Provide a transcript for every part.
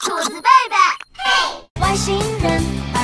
兔子贝贝。嘿。外星人。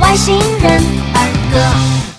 外星人儿歌。